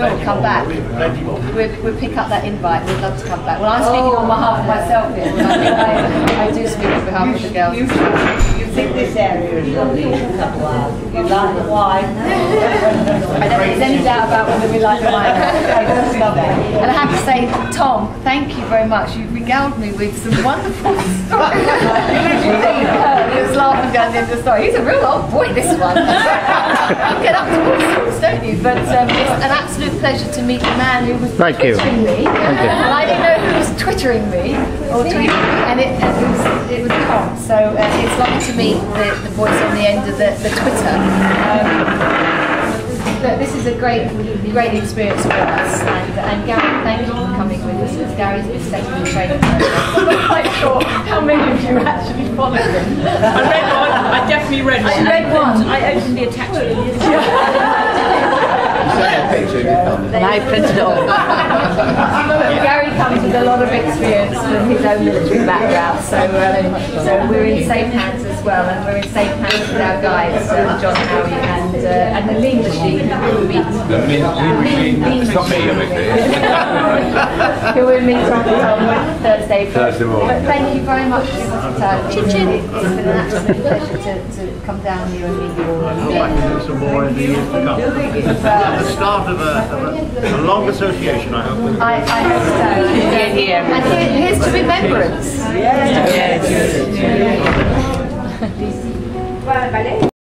We'll come back. We'll, we'll pick up that invite. We'd love to come back. Well, I'm speaking on behalf of myself here. but I, I do speak on behalf of the girls. You, you think this area is lovely, you should come to ours. You like the wine? I don't think there's any doubt about whether we like the wine. I love it. And I have to say, Tom, thank you very much. You've regaled me with some wonderful stories. He uh, was laughing down the end of the story. He's a real old boy, this one. get up But um, it's an absolute pleasure to meet the man who was Thank you. twittering me. Thank you. And I didn't know who was twittering me or tweeting me, and it, it, was, it was Tom. So uh, it's lovely to meet the, the voice on the end of the, the Twitter. Um, Look, this is a great, great experience for us, and, and Gary, thank you for coming with us. As Gary's been setting the training. I'm not quite sure how many of you actually followed him. I read one. I definitely read one. You read one. I opened the attachment. And I printed it all. Gary comes with a lot of experience from his own military background, so um, so we're in safe hands as well, and we're in safe hands with our guides, uh, John Howie and uh, and the lean machine who will meet. The lean, lean It's not me, obviously. who will meet on, on Thursday. Thursday morning. But thank you very much for your hospitality. It's been an absolute pleasure to, to come down here and meet you all. I'd like to do some more in the years to come. The start of a, of a, a long association, I hope. I, I hope so. Here, here's to remembrance. Yes. Well,